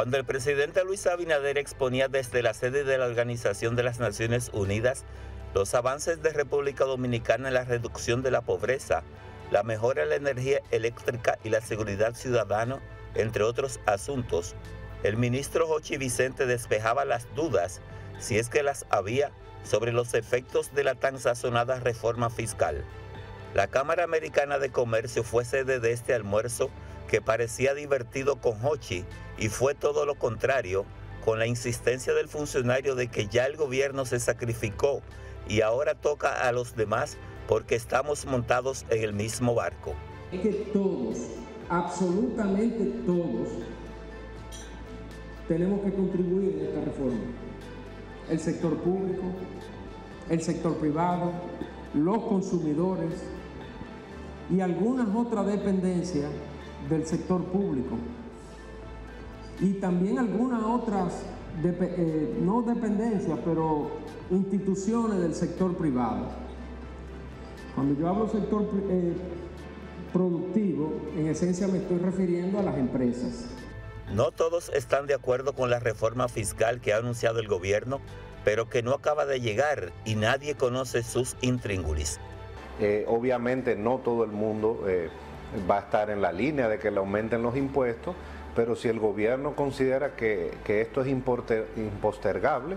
Cuando el presidente Luis Abinader exponía desde la sede de la Organización de las Naciones Unidas los avances de República Dominicana en la reducción de la pobreza, la mejora de la energía eléctrica y la seguridad ciudadana, entre otros asuntos, el ministro Jochi Vicente despejaba las dudas, si es que las había, sobre los efectos de la tan sazonada reforma fiscal. La Cámara Americana de Comercio fue sede de este almuerzo que parecía divertido con Hochi y fue todo lo contrario, con la insistencia del funcionario de que ya el gobierno se sacrificó y ahora toca a los demás porque estamos montados en el mismo barco. Es que todos, absolutamente todos, tenemos que contribuir en esta reforma. El sector público, el sector privado, los consumidores y algunas otras dependencias del sector público. Y también algunas otras, eh, no dependencias, pero instituciones del sector privado. Cuando yo hablo sector eh, productivo, en esencia me estoy refiriendo a las empresas. No todos están de acuerdo con la reforma fiscal que ha anunciado el gobierno, pero que no acaba de llegar y nadie conoce sus intríngulis. Eh, obviamente no todo el mundo eh, va a estar en la línea de que le aumenten los impuestos, pero si el gobierno considera que, que esto es impostergable,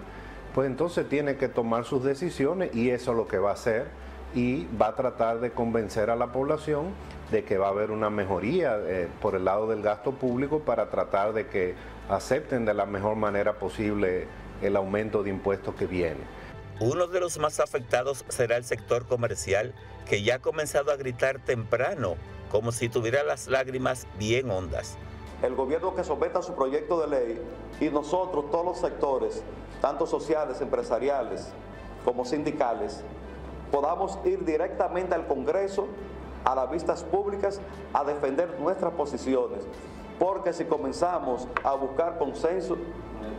pues entonces tiene que tomar sus decisiones y eso es lo que va a hacer y va a tratar de convencer a la población de que va a haber una mejoría eh, por el lado del gasto público para tratar de que acepten de la mejor manera posible el aumento de impuestos que viene. Uno de los más afectados será el sector comercial, que ya ha comenzado a gritar temprano, como si tuviera las lágrimas bien hondas. El gobierno que someta su proyecto de ley y nosotros, todos los sectores, tanto sociales, empresariales como sindicales, podamos ir directamente al Congreso, a las vistas públicas, a defender nuestras posiciones. Porque si comenzamos a buscar consenso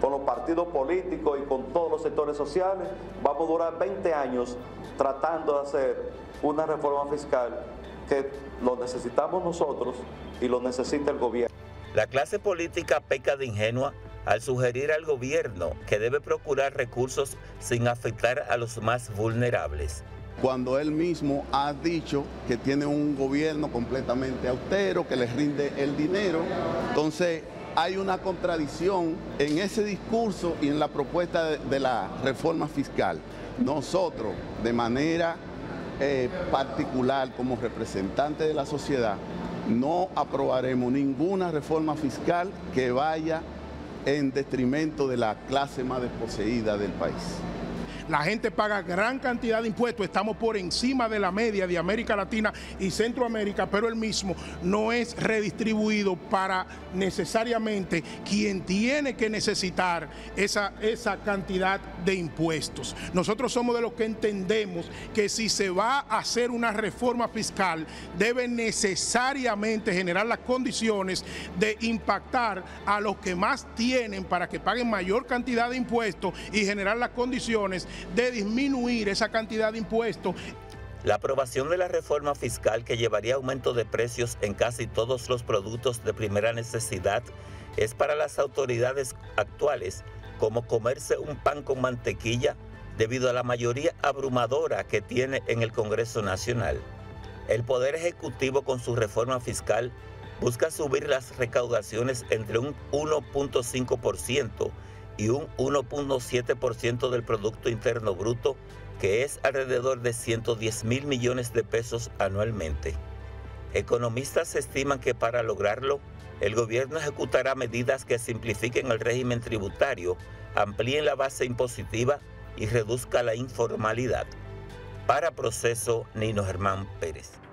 con los partidos políticos y con todos los sectores sociales, vamos a durar 20 años tratando de hacer una reforma fiscal que lo necesitamos nosotros y lo necesita el gobierno. La clase política peca de ingenua al sugerir al gobierno que debe procurar recursos sin afectar a los más vulnerables cuando él mismo ha dicho que tiene un gobierno completamente austero, que les rinde el dinero. Entonces, hay una contradicción en ese discurso y en la propuesta de, la reforma fiscal. Nosotros, de manera eh, particular, como representantes de la sociedad, no aprobaremos ninguna reforma fiscal que vaya en detrimento de la clase más desposeída del país. La gente paga gran cantidad de impuestos, estamos por encima de la media de América Latina y Centroamérica, pero el mismo no es redistribuido para necesariamente quien tiene que necesitar esa, esa cantidad de impuestos. Nosotros somos de los que entendemos que si se va a hacer una reforma fiscal, debe necesariamente generar las condiciones de impactar a los que más tienen para que paguen mayor cantidad de impuestos y generar las condiciones de disminuir esa cantidad de impuestos. La aprobación de la reforma fiscal que llevaría aumento de precios en casi todos los productos de primera necesidad es para las autoridades actuales como comerse un pan con mantequilla debido a la mayoría abrumadora que tiene en el Congreso Nacional. El Poder Ejecutivo con su reforma fiscal busca subir las recaudaciones entre un 1.5% y un 1.7% del Producto Interno Bruto, que es alrededor de 110 mil millones de pesos anualmente. Economistas estiman que para lograrlo, el gobierno ejecutará medidas que simplifiquen el régimen tributario, amplíen la base impositiva y reduzca la informalidad. Para proceso, Nino Germán Pérez.